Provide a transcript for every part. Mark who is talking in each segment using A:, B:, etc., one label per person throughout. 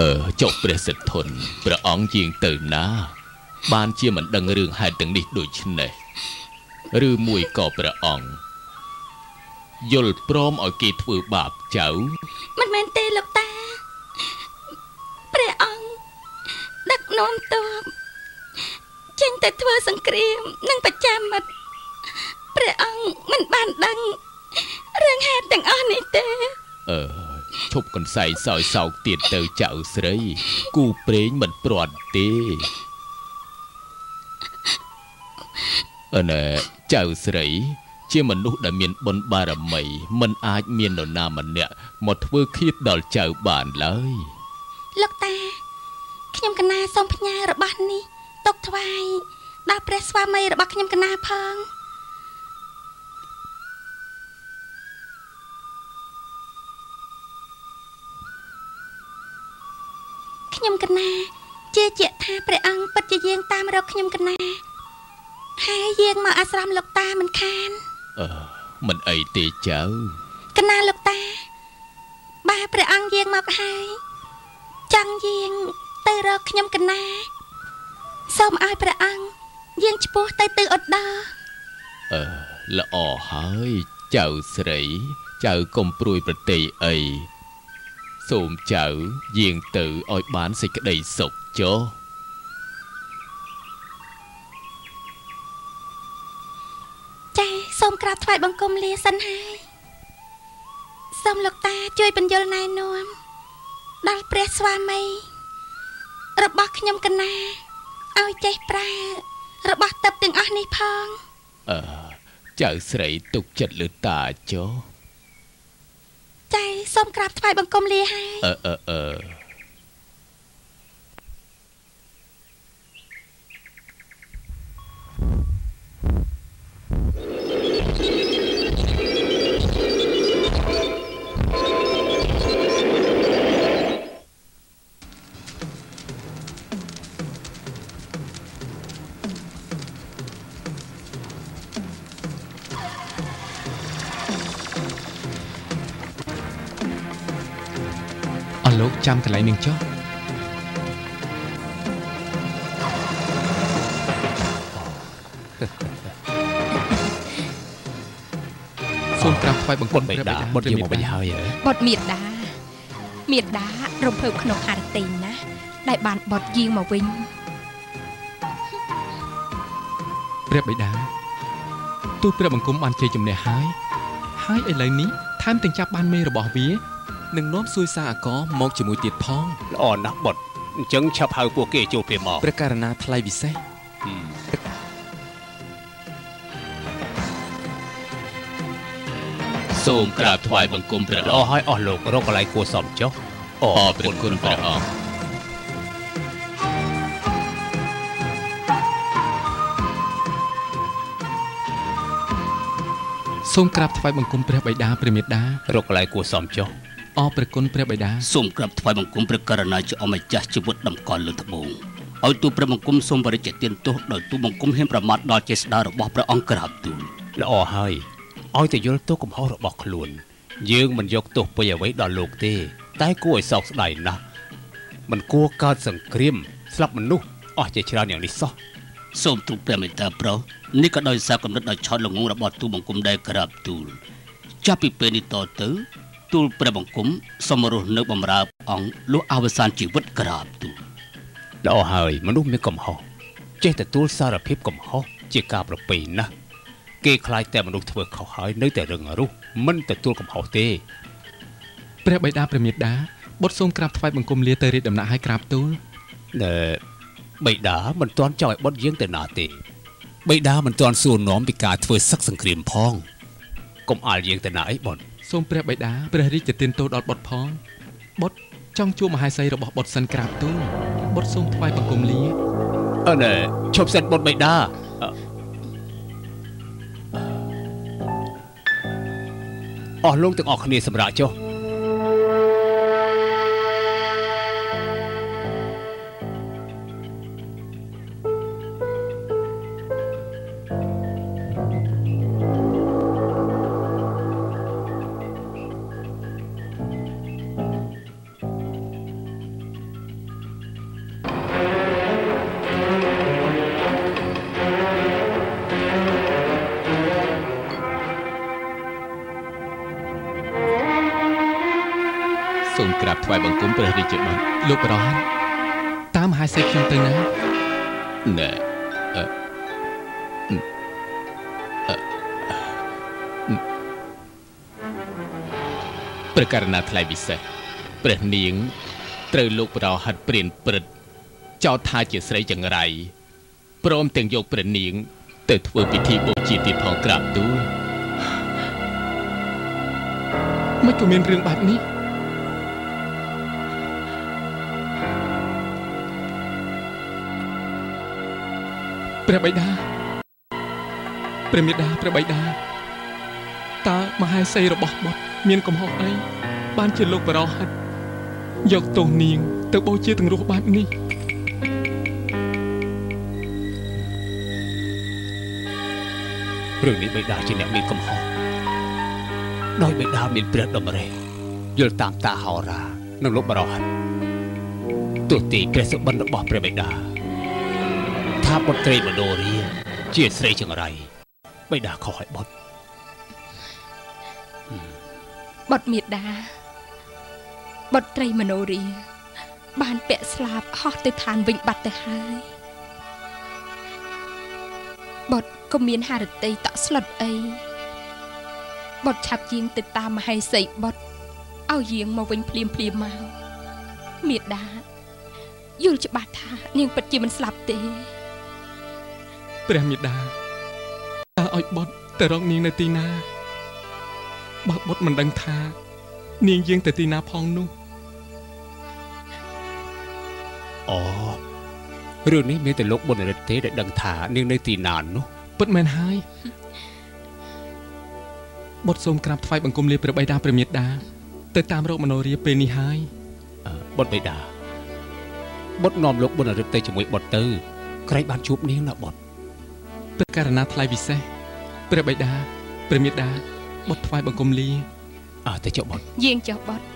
A: អឺចុះព្រះសិទ្ធនព្រះអង្គជាងទៅណា បានជាមិនដឹងរឿងហេតុទាំងនេះដូច្នេះឬមួយក៏ព្រះអង្គយល់ព្រមឲ្យគេធ្វើបាបចៅ
B: មិនមែនទេលោកតាព្រះអង្គដឹកនាំទ័ពចេញទៅធ្វើសង្គ្រាមនិងប្រចាំមិត្តព្រះអង្គមិនបានដឹងរឿងហេតុទាំងអស់នេះទេ
A: អឺ ឈប់កន្សែងសោយសោកទៀតទៅចៅស្រី គូព្រេងមិនព្រាត់ទេអណែចៅស្រី ជាមនុស្សដែលមានបុណ្យបារមីមិនអាចមាននរណាម្នាក់មកធ្វើឃាតដល់ចៅបានឡើយ
B: លោកតាខ្ញុំកណាសូមផ្ញើរបស់នេះទុកថ្វាយដល់ព្រះស្វាមីរបស់ខ្ញុំកណាផង ខ្ញុំកណាជឿជាក់ថាព្រះអង្គពិតជាយាងតាមរកខ្ញុំកណាហើយយាងមកអាស្រមលោកតាមិនខាន
A: អឺមិនអីទេចៅ
B: កណាលោកតាបើព្រះអង្គយាងមកហើយចង់យាងទៅរកខ្ញុំកណាសូមឲ្យព្រះអង្គយាងឈ្មោះទៅទិសឧត្តរ
A: អឺល្អហើយចៅស្រី ចៅកុំព្រួយប្រតិយអី សូមចៅយាងទៅឲ្យបានសេចក្តីសុខចុះ
B: ចាសូមក្រាបថ្វាយបង្គំលាសិនហើយសូមលោកតាជួយបញ្យលណែនាំដល់ព្រះស្វាមី របស់ខ្ញុំកណាឲ្យចេះប្រើរបស់ទឹកទាំងអស់នេះផង
A: អឺចៅស្រីទុកចិត្តលើតាចុះ
B: ចា សូមក្រាបថ្វាយបង្គំលាហើយ
A: អឺអឺអឺ
C: ចាំកន្លែងនឹងចុះសូមក្រាបថ្វាយបង្គំ
D: បិ
C: ព្រះ
D: តា
C: បិតា
D: បុតយកមកវិញហើយហ៎
E: បុតមេដាមេដារំភើបក្នុងអរតីណាស់ដែលបានបត់យាងមកវិញ
C: ព្រះបិតាទូលព្រះបង្គំបានជ័យជំនះហើយហើយឥឡូវនេះថែមទាំងចាប់បានមេរបស់វា នឹងនាំសួយសារអកមកជាមួយទៀតផង
D: ល្អណាស់បុតអញ្ចឹងឆាប់ហៅពួកគេចូលពេលមក
C: ព្រះករណាថ្លៃពិសេស
A: សូមក្រាបថ្វាយបង្គំព្រះ
D: ល្អ
A: អង្គ
D: ហើយអស់លោករកកន្លែងគួរសមចុះ
A: អរព្រះគុណព្រះអង្គ
C: សូមក្រាបថ្វាយបង្គំព្រះបិតាព្រះមេដា
D: រកកន្លែងគួរសមចុះ
C: អរព្រះគុណព្រះបិតា
F: សូមក្រាបថ្វាយបង្គំព្រះករណាជាអម្ចាស់ជីវិតដំកល់លើត្បូងឲ្យទូលព្រះបង្គំសូមបរិជ្ជទានទោសដោយទូលបង្គំហ៊ានប្រមាថដល់ចេស្តារបស់ព្រះអង្គក្រាបទូល
D: ល្អហើយឲ្យតែយល់ទោសកំហុសរបស់ខ្លួន យើងមិនយកទោសពេញអ្វីដល់លោកទេ តែគួរឲ្យសោកស្ដាយណាស់មិនគួរកើតសង្គ្រាមស្លាប់មនុស្សអស់ជាច្រើនយ៉ាងនេះសោះ
F: សូមទូលព្រះមេត្តាប្រុសនេះក៏ដោយសារកំណត់ដ៏ឆោតល្ងងរបស់ទូលបង្គំដែលក្រាបទូលចាប់ពីពេលនេះតទៅ ទូលព្រះបង្គំសូមរស់នៅបម្រើព្រះអង្គលុះអវសានជីវិតក្រាបទូល
D: ល្អហើយមនុស្សមានកំហុសចេះទទួលសារភាពកំហុសជាការប្រពៃណាស់គេខ្លាចតែមនុស្សធ្វើខុសហើយនៅតែរឹងរូសមិនទទួលកំហុសទេ
C: ព្រះបិតាព្រះមេដាបុត្រសូមក្រាបថ្វាយបង្គំលាទៅរាជដំណាក់ឲ្យក្រាបទូល
D: ណែបៃតាមិនទាន់ចង់ឲ្យបុតយើងទៅណាទេបៃតាមិនទាន់សួរនាំពីការធ្វើសឹកសង្គ្រាមផងកុំអាលយើងទៅណាអីបុត
C: សូមព្រះបិតាព្រះរាជទានទោសដល់បុត្រផងបុត្រចង់ជួបមហាសីរបស់បុត្រសិនក្រាបទូលបុត្រសូមថ្វាយបង្គំលា
D: អឺណែឈប់សិនបុតបៃតាអឺអស់លោកទាំងអស់គ្នាសម្រាប់ចុះ
A: សូមក្រាបថ្វាយបង្គំព្រះរាជបុត្រ
C: លោកប្រហ័នតាមមហាសេកខ្ញុំទៅណា
A: ណែអឺអឺប្រការណាថ្លៃពិសេសព្រះនាងត្រូវលោកប្រហិតព្រានព្រឹត្តចោទថាជាស្រីចង្រៃព្រមទាំងយកព្រះនាង ទៅធ្វើពិធីបូជាទៀតផងក្រាបទូល
C: មិនក៏មានរឿងបែបនេះ ព្រះបិតាព្រះមេដាព្រះបិតាតើមហេសីរបស់បុត្រមានកំហុសអីបានជាលោកបរោហិតយកទោសនាង ទៅបូជាទាំងរស់បែបនេះ
D: រឿងនេះបិតាជាអ្នកមានកំហុសដោយបិតាមានព្រះតម្រេះយល់តាមតាហោរានិងលោកបរោហិតទោះទីព្រះសុបិនរបស់ព្រះបិតា ថាបុត្រីមនោរាជាស្រីចង្រៃបិតាខុសឲ្យបុត្រ
E: បុត្រមេដាបុត្រត្រីមនោរីបានពាក់ស្លាបហោះទៅឋានវិញបាត់ទៅហើយបុត្រក៏មានហារតីតក់ស្លុតអីបុត្រឆាប់ជាងទៅតាមមហេសីបុត្រឲ្យយាងមកវិញភ្លាមភ្លាមមកមេដាយល់ច្បាស់ថានាងពិតជាមិនស្លាប់ទេ
C: ព្រះមេដាតើឲ្យបុត្រទៅរកនាងនៅទីណាបើបុត្រមិនដឹងថា នាងយាងទៅទីណាផងនោះ
D: អូរឿងនេះមានតែលោកបុណ្យរិទ្ធទេដែលដឹងថានាងនៅទីណានោះ
C: ពិតមែនហើយបុត្រសូមក្រាបថ្វាយបង្គំលាព្រះបិតាព្រះមេដាទៅតាមរកមនោរាពេលនេះហើយ
D: អឺបុត្របិតាបុត្រនាំលោកបុណ្យរិទ្ធទៅជាមួយបុត្រទៅក្រែងបានជួបនាងណាបុត្រ
C: ព្រះករណាថ្លៃពិសេសព្រះបិតាព្រះមេដាបុត្រថ្វាយបង្គំលា
D: អើទៅចុះបុត្រ
E: យាងចុះបុត្រ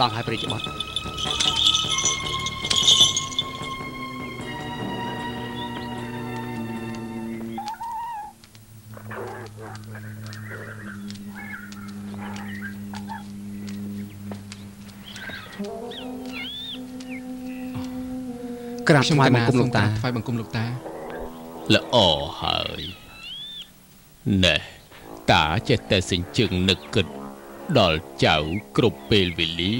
D: ដល់ហើយព្រះរាជបុត្រ ក្រាបថ្វាយបង្គំលោកតា
C: ថ្វាយបង្គំលោកតា
A: ល្អហើយណែតាចេះតែសិញ្ជឹងនឹកគិតដល់ចៅគ្រប់ពេលវេលា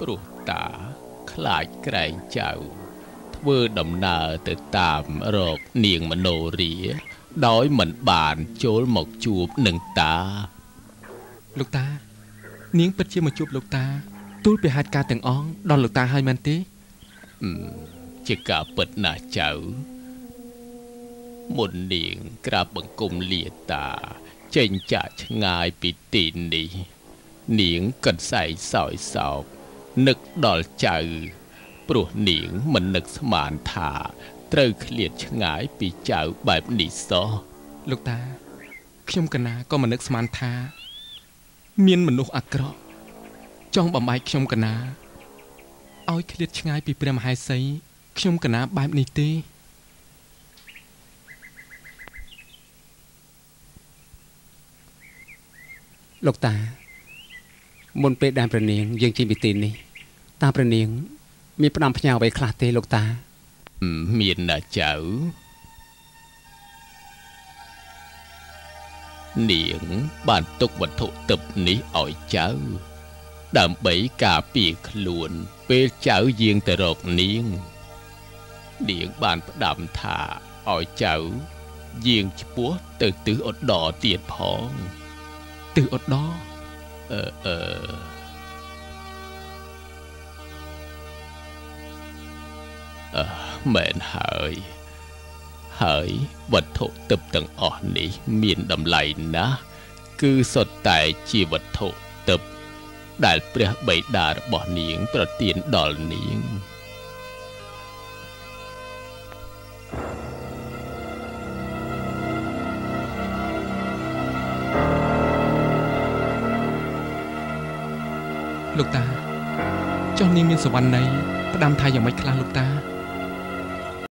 A: ព្រោះតាខ្លាចក្រែងចៅ ធ្វើដំណើរទៅតាមរកនាងមនោរា ដោយមិនបានចូលមកជួបនឹងតា
C: លោកតា នាងពិតជាមកជួបលោកតា ទូលពីហេតុការណ៍ទាំងអងដល់លោកតាហើយមែនទេ
A: អឺ ជាការពិតណាស់ចៅមុននាងក្រាបបង្គំលាតា ចេញចាកឆ្ងាយពីទីនេះ នាងកិនសែងសោយសោកនឹកដល់ចៅ ព្រោះនាងមិននឹកស្មានថាត្រូវឃ្លាតឆ្ងាយពីចៅបែបនេះសោះ
C: លោកតា ខ្ញុំកណាក៏មិននឹកស្មានថា មានមនុស្សអាក្រក់ចង់បំបែកខ្ញុំកណា ឲ្យឃ្លាតឆ្ងាយពីព្រះមហេសីខ្ញុំកណាបែបនេះទេ
D: លោកតាមុនពេលដែលព្រះនាងយើងចេញពីទីនេះតាព្រះនាង មានផ្ដាំផ្ញើអ្វីខ្លះទេលោកតា
A: អឺមានណាចៅនាងបានទុកវត្ថុទឹកនេះឲ្យចៅ ដើម្បីការពារខ្លួន ពេលចៅយាងទៅរកនាង នាងបានផ្ដាំថាឲ្យចៅយាងឆ្ពោះទៅទិសឧត្តរទៀតផង
C: ទិសឧត្តរ
A: អឺអឺអឺមែនហើយហើយវត្ថុទឹកទាំងអស់នេះ មានតម្លៃណាស់គឺសុទ្ធតែជាវត្ថុទឹក ដែលព្រះបិតារបស់នាង ប្រទានដល់នាង
C: លោកតាចុះនាងមានសវណ្ណីផ្ដាំថាយ៉ាងម៉េចខ្លះលោកតា